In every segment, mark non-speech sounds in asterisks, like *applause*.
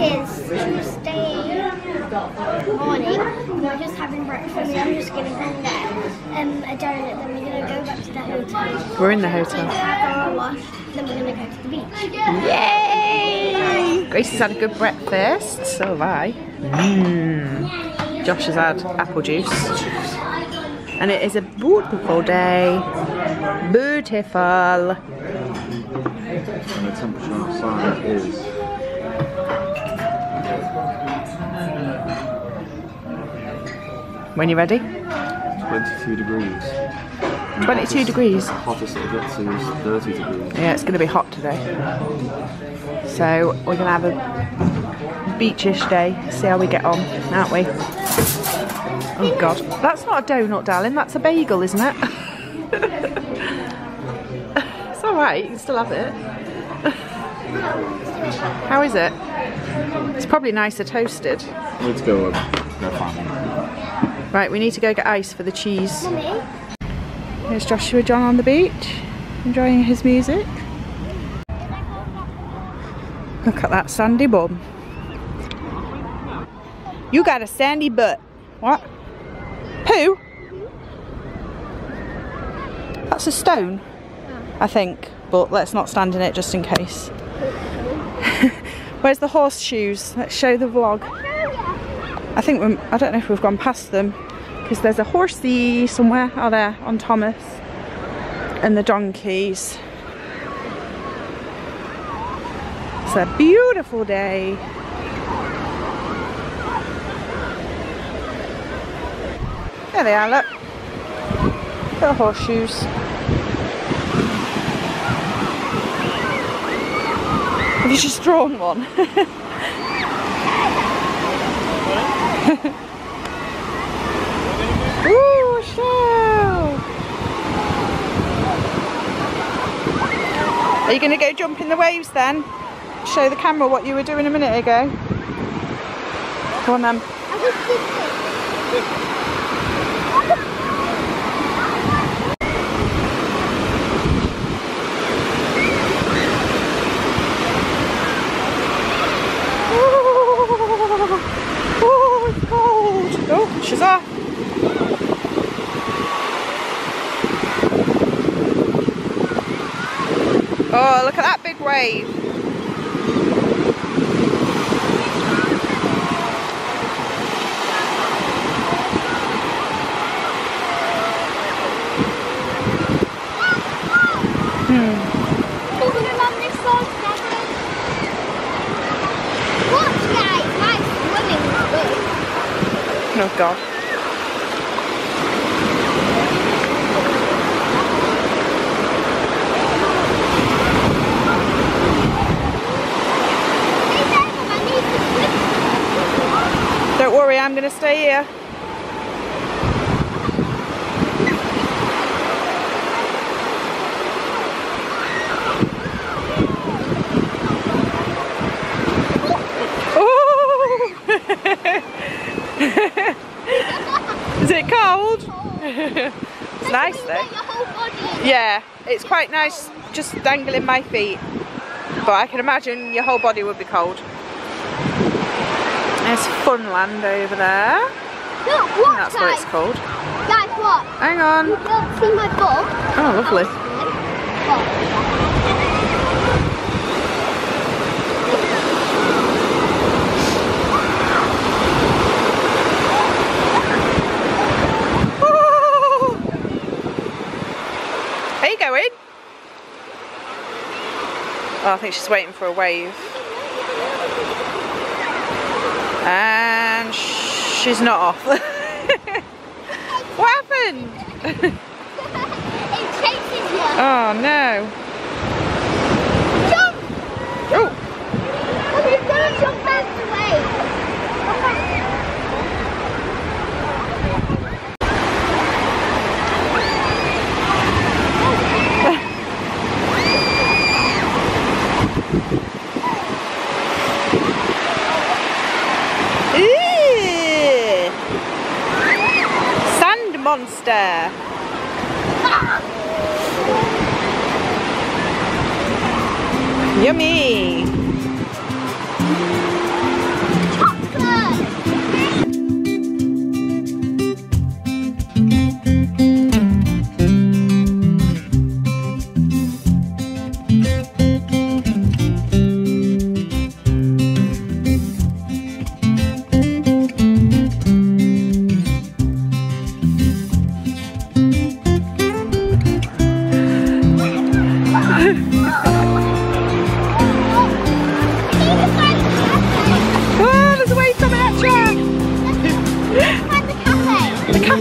is Tuesday morning. We're just having breakfast. I'm just getting to go there um, a donut. Then we're going to go back to the hotel. We're in the Take hotel. our wash. Then we're going to go to the beach. Yay! Grace has had a good breakfast, so have I. Mmm. Josh has had apple juice. And it is a beautiful day. Beautiful. And the temperature outside is When you're ready? 22 degrees. 22 hottest- degrees? the Hottest it gets is 30 degrees. Yeah, it's going to be hot today. So we're going to have a beachish day, see how we get on, aren't we? Oh God, that's not a donut, darling. That's a bagel, isn't it? *laughs* it's all right. You can still have it. *laughs* How is it? It's probably nicer toasted. Let's go, go find. Right, we need to go get ice for the cheese. Mummy, Here's Joshua John on the beach, enjoying his music. Look at that sandy bum. You got a sandy butt. What? Poo? That's a stone, I think, but let's not stand in it just in case. Where's the horseshoes? Let's show the vlog. I think we're, I don't know if we've gone past them because there's a horsey somewhere out there on Thomas and the donkeys. It's a beautiful day. There they are, look. Little horseshoes. Have you just drawn one? *laughs* Ooh, show! Are you going to go jump in the waves then? Show the camera what you were doing a minute ago. Go on then. I just did this. Oh, oh, it's cold. Oh, she's off. Oh, look at that big wave. Don't worry, I'm going to stay here. Oh! Is it cold? it's nice Your though. whole body. Yeah, it's quite nice just dangling my feet. But I can imagine your whole body would be cold. There's Funland over there. Look, That's guys. what it's called. Guys, what? Hang on. You see my bum. Oh, lovely. Are you going? Oh, I think she's waiting for a wave. And she's not off. *laughs* what happened? it chases you. Oh no. Jump! Oh,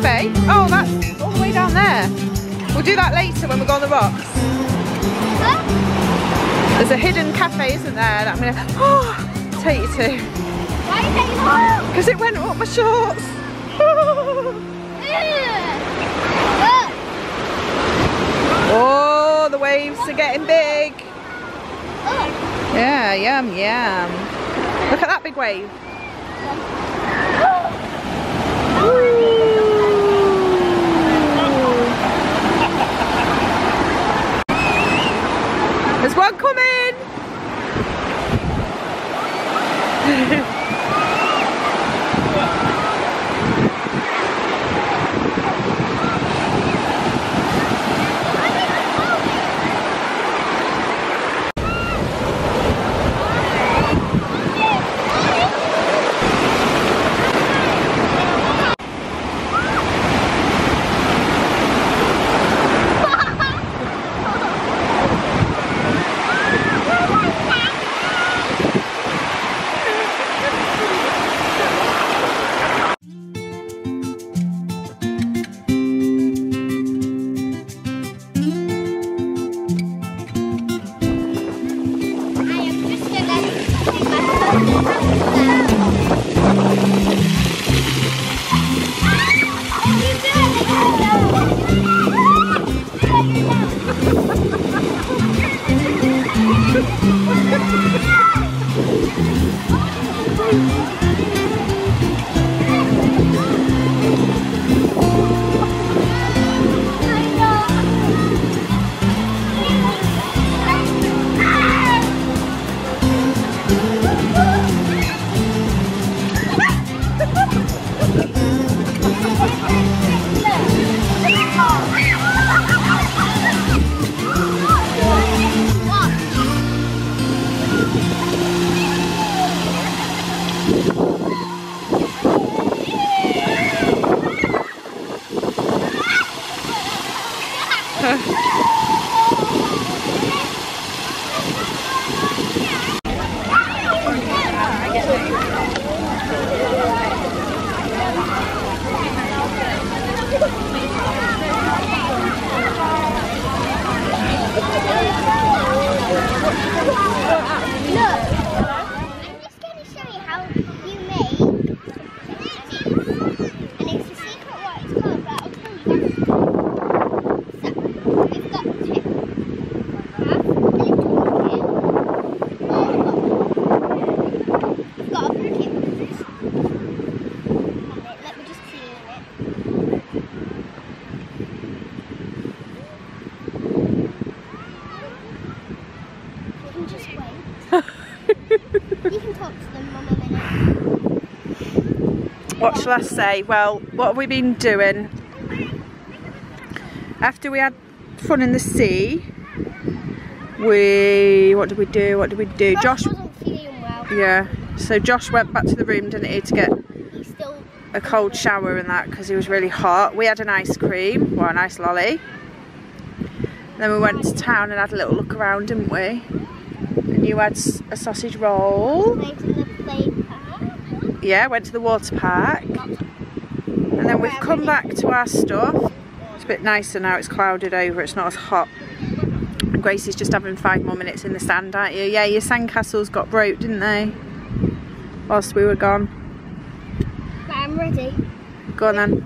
cafe? Oh, that's all the way down there. We'll do that later when we go on the rocks. Huh? There's a hidden cafe, isn't there, that I'm gonna oh, take you to. Why is it Because it went up my shorts. oh, the waves are getting big. Yeah, yum, yum. Look at that big wave. There's one coming. I'm just going to show you how you make. And it's a secret what it's called, but I'll tell you after. So, we've got to have a little bucket. Oh, we've got a bucket with this. On it. Let me just clean it. You can just wait. You can talk to them, Mum, a minute. What shall I say? Well, what have we been doing? After we had fun in the sea, we what did we do? What did we do? Josh, feeling well. yeah. So Josh went back to the room, didn't he, to get a cold shower and that because he was really hot. We had an ice cream, well, a nice lolly. Then we went to town and had a little look around, didn't we? And you had a sausage roll. Went to the play park. Yeah, went to the water park. And then we've come back to our stuff. It's a bit nicer now, it's clouded over, it's not as hot. And Gracie's just having five more minutes in the sand, aren't you? Yeah, your sandcastles got broke, didn't they? Whilst we were gone. I'm ready. Go on then.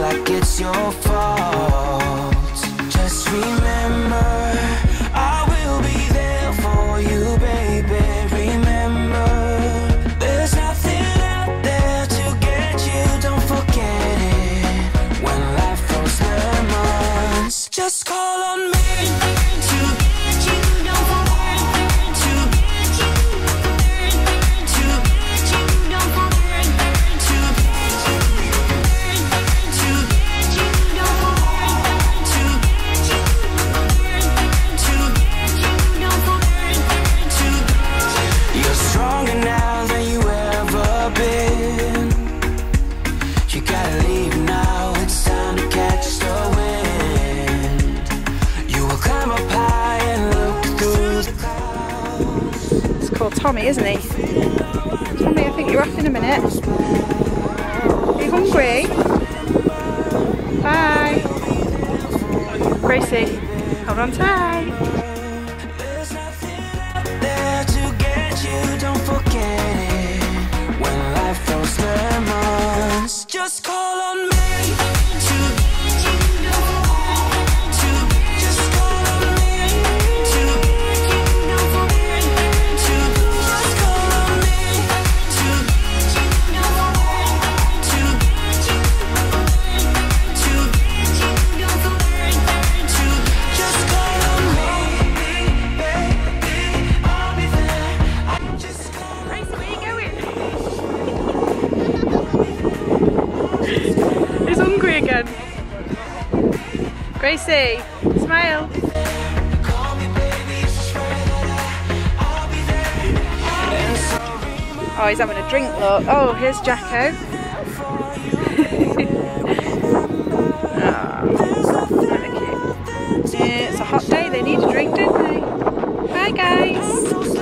like it's your fault. Just remember. Tommy, isn't he? Tommy, I think you're off in a minute. Are you hungry? Bye. Gracie, hold on tight. Tracy, smile. Oh, he's having a drink, look. Oh, here's Jacko. *laughs* oh, it's a hot day, they need a drink, don't they? Bye, guys.